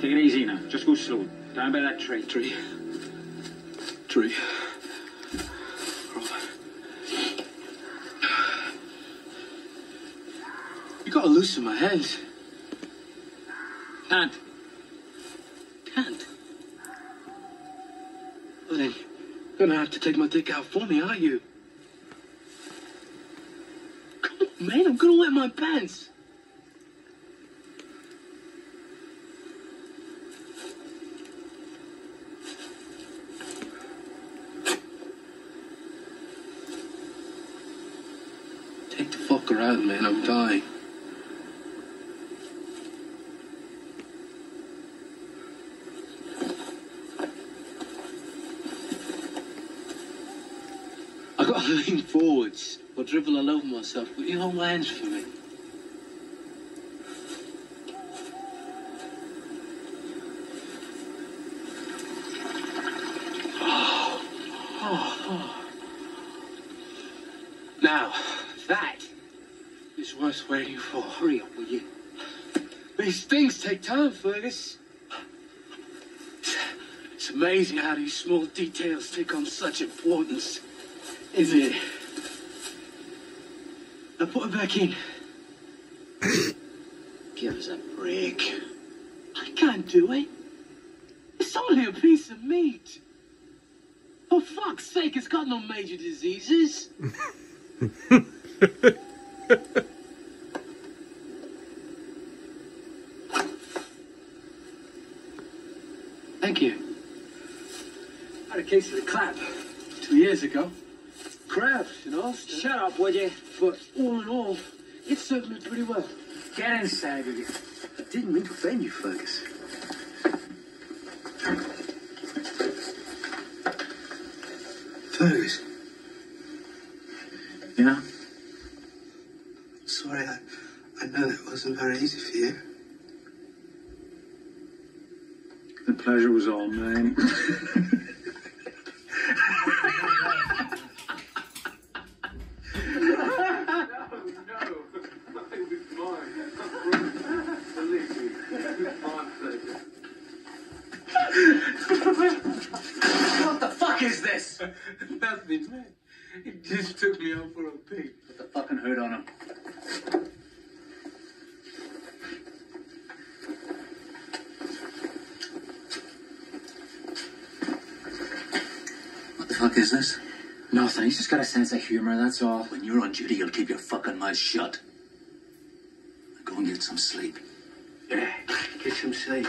Take it easy now. Just go slow. Down by that tree. Tree. Tree. You gotta loosen my hands. Can't. Can't. Well then, you're gonna have to take my dick out for me, aren't you? Come on, man, I'm gonna wet my pants. Take the fucker out, man, I'm dying. I gotta lean forwards or dribble all over myself. But you hold my hands for me. Now, that is worth waiting for. Hurry up, will you? These things take time, Fergus. It's amazing how these small details take on such importance, isn't it? Now put it back in. Give us a break. I can't do it. It's only a piece of meat. For fuck's sake, it's got no major diseases. Thank you. I had a case of the clap two years ago. Crabs, you know. Shut up, would you? But all in all, it served me pretty well. Get inside with you. I didn't mean to offend you, Fergus. Fergus, Yeah? Sorry, I, I know that wasn't very easy for you. The pleasure was all mine. What the fuck is this? Nothing, man. He just took me out for a pig. Put the fucking hood on him. What the fuck is this? Nothing. He's just got a sense of humor, that's all. When you're on duty, you'll keep your fucking mouth shut. Now Go and get some sleep. Yeah, get some sleep.